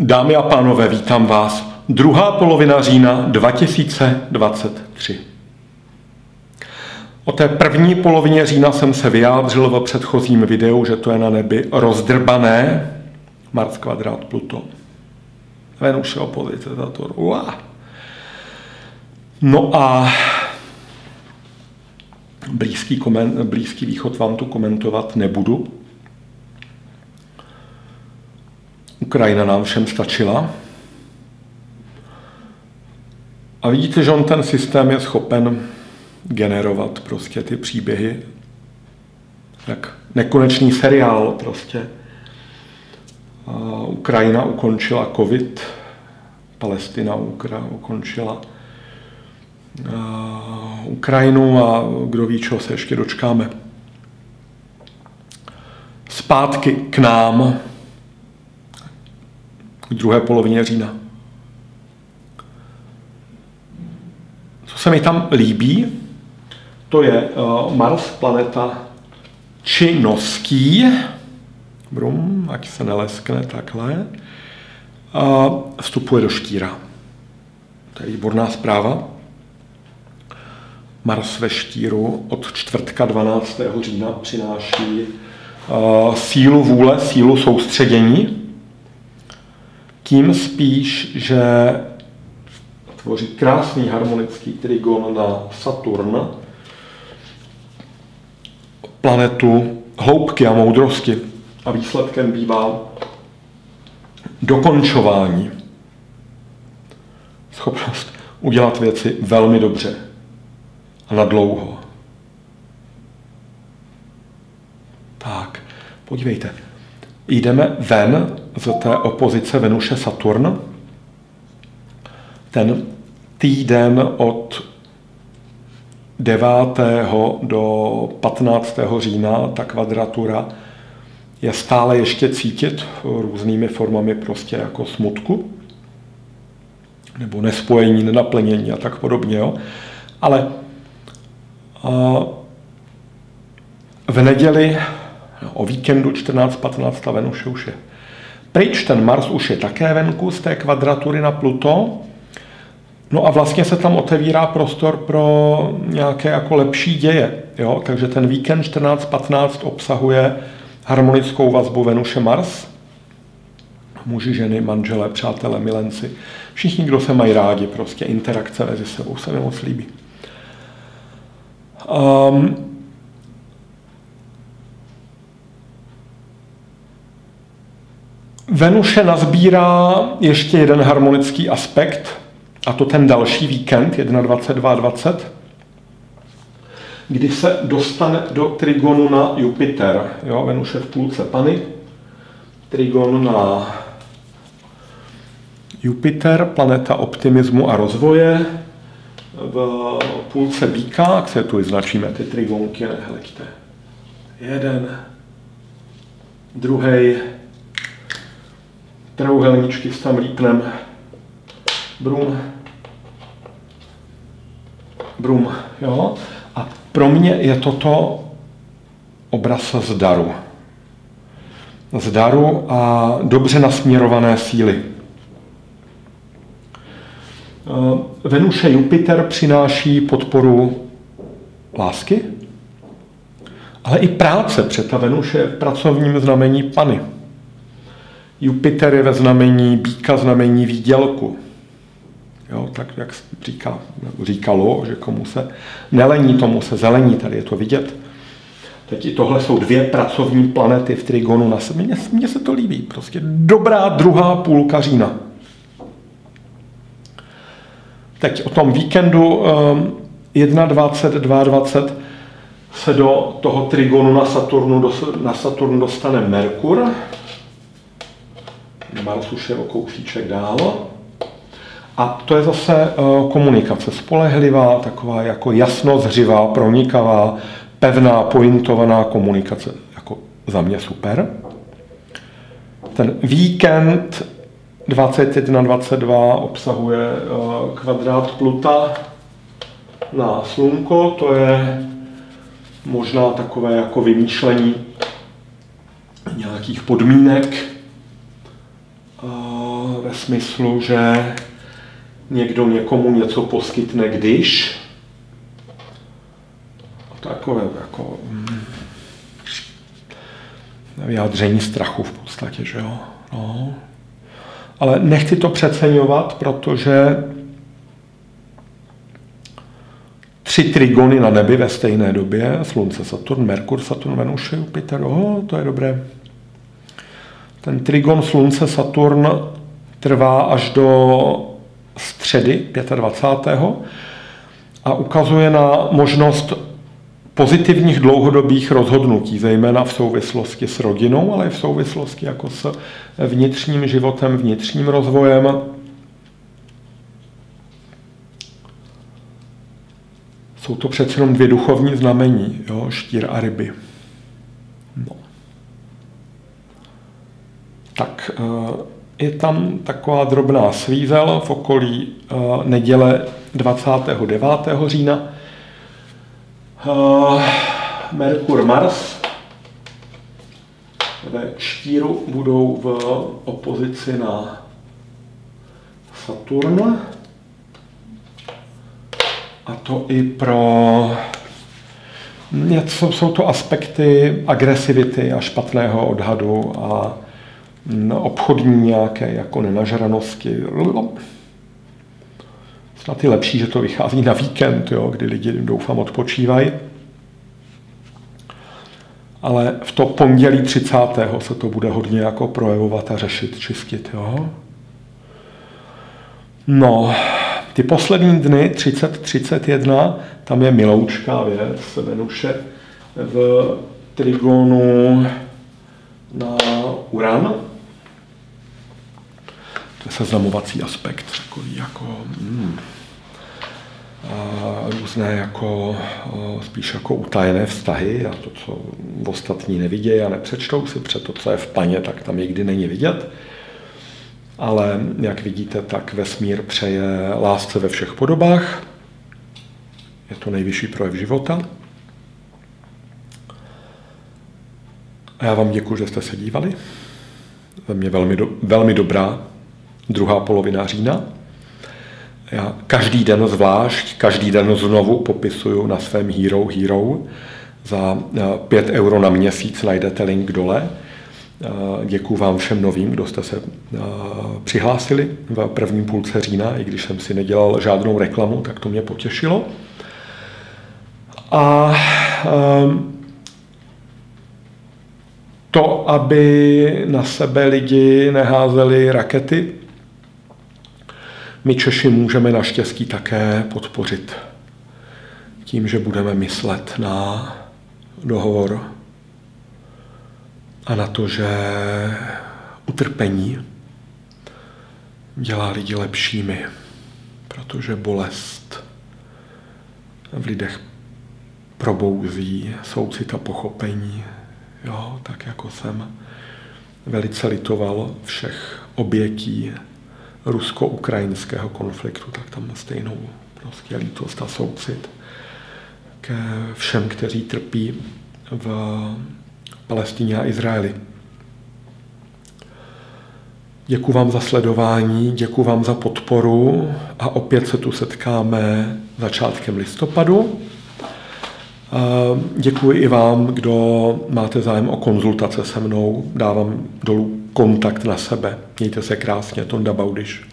Dámy a pánové, vítám vás. Druhá polovina října 2023. O té první polovině října jsem se vyjádřil v předchozím videu, že to je na nebi rozdrbané. Mars kvadrát Pluto. Venus je opozice Saturn. Uá. No a blízký, komen, blízký východ vám tu komentovat nebudu. Ukrajina nám všem stačila. A vidíte, že on ten systém je schopen generovat prostě ty příběhy, jak nekonečný seriál prostě. Ukrajina ukončila covid, Palestina Ukra ukončila Ukrajinu a kdo ví, čeho se ještě dočkáme. Zpátky k nám, k druhé polovině října. Co se mi tam líbí, to je Mars, planeta činnosti, brum, ať se neleskne takhle, a vstupuje do štíra. To je výborná zpráva. Mars ve štíru od čtvrtka 12. října přináší uh, sílu vůle, sílu soustředění. Tím spíš, že tvoří krásný harmonický trigon na Saturn, planetu hloubky a moudrosti. A výsledkem bývá dokončování. Schopnost udělat věci velmi dobře a na dlouho. Tak, podívejte. Jdeme ven z té opozice Venuše Saturn. Ten týden od 9. do 15. října ta kvadratura je stále ještě cítit různými formami prostě jako smutku nebo nespojení, nenaplnění a tak podobně. Jo. Ale a v neděli o víkendu 14-15 Venus už je pryč, ten Mars už je také venku z té kvadratury na Pluto, No a vlastně se tam otevírá prostor pro nějaké jako lepší děje. Jo? Takže ten víkend 14-15 obsahuje harmonickou vazbu Venuše-Mars. Muži, ženy, manželé, přátelé, milenci. Všichni, kdo se mají rádi, prostě interakce mezi sebou se mi moc líbí. Um, Venuše nazbírá ještě jeden harmonický aspekt, a to ten další víkend, 21-22, kdy se dostane do trigonu na Jupiter. Jo, Venus je v půlce Pany, trigon na Jupiter, planeta optimismu a rozvoje, v půlce býka, jak se tu vyznačíme ty trigonky, nehleďte. Jeden, druhý, trouhelníčky tam lípnem, brum, brum, jo. A pro mě je toto obraz zdaru. Zdaru a dobře nasměrované síly. Eh, Venuše Jupiter přináší podporu lásky, ale i práce, protože ta Venuše je v pracovním znamení Pany. Jupiter je ve znamení býka, znamení výdělku. Jo, tak jak říká, říkalo, že komu se nelení, tomu se zelení, tady je to vidět. Teď i tohle jsou dvě pracovní planety v Trigonu na sebe. Mně, mně se to líbí. Prostě dobrá druhá půlka října. Teď o tom víkendu um, 21, 22 se do toho trigonu na Saturnu, na Saturn dostane Merkur. Mars už je o kousíček dál. A to je zase uh, komunikace spolehlivá, taková jako jasnozřivá, pronikavá, pevná, pointovaná komunikace. Jako za mě super. Ten víkend 21 22 obsahuje uh, kvadrát Pluta na Slunko, to je možná takové jako vymýšlení nějakých podmínek, ve smyslu, že někdo někomu něco poskytne, když takové jako mm, vyjádření strachu v podstatě, že jo. No. Ale nechci to přeceňovat, protože tři trigony na nebi ve stejné době, Slunce, Saturn, Merkur, Saturn, Venus, Jupiter, oh, to je dobré. Ten trigon Slunce, Saturn trvá až do středy 25. a ukazuje na možnost pozitivních dlouhodobých rozhodnutí, zejména v souvislosti s rodinou, ale i v souvislosti jako s vnitřním životem, vnitřním rozvojem. Jsou to přece jenom dvě duchovní znamení, jo, štír a ryby. No. Eh, je tam taková drobná svízel v okolí eh, neděle 29. října, Uh, Merkur, Mars ve štíru budou v opozici na Saturn. A to i pro něco, jsou to aspekty agresivity a špatného odhadu a obchodní nějaké jako nenažranosti snad je lepší, že to vychází na víkend, jo, kdy lidi doufám odpočívají. Ale v to pondělí 30. se to bude hodně jako projevovat a řešit, čistit. Jo. No, ty poslední dny, 30-31, tam je miloučká věc, Venuše v trigonu na Uran. Seznamovací aspekt, takový jako... Hmm různé jako, spíš jako utajené vztahy a to, co ostatní nevidějí a nepřečtou si, před to, co je v paně, tak tam nikdy není vidět. Ale jak vidíte, tak vesmír přeje lásce ve všech podobách. Je to nejvyšší projev života. A já vám děkuji, že jste se dívali. Ve mně velmi, do, velmi dobrá druhá polovina října. Já každý den zvlášť, každý den znovu popisuju na svém Hero Hero. Za 5 eh, euro na měsíc najdete link dole. Eh, Děkuji vám všem novým, kdo jste se eh, přihlásili v prvním půlce října, i když jsem si nedělal žádnou reklamu, tak to mě potěšilo. A to, aby na sebe lidi neházeli rakety, my Češi můžeme naštěstí také podpořit tím, že budeme myslet na dohovor a na to, že utrpení dělá lidi lepšími, protože bolest v lidech probouzí soucit a pochopení. Jo, tak jako jsem velice litoval všech obětí rusko-ukrajinského konfliktu, tak tam stejnou prostě lítost a soucit ke všem, kteří trpí v Palestině a Izraeli. Děkuji vám za sledování, děkuji vám za podporu a opět se tu setkáme začátkem listopadu. Děkuji i vám, kdo máte zájem o konzultace se mnou. Dávám dolů kontakt na sebe. Mějte se krásně, Tonda Baudiš.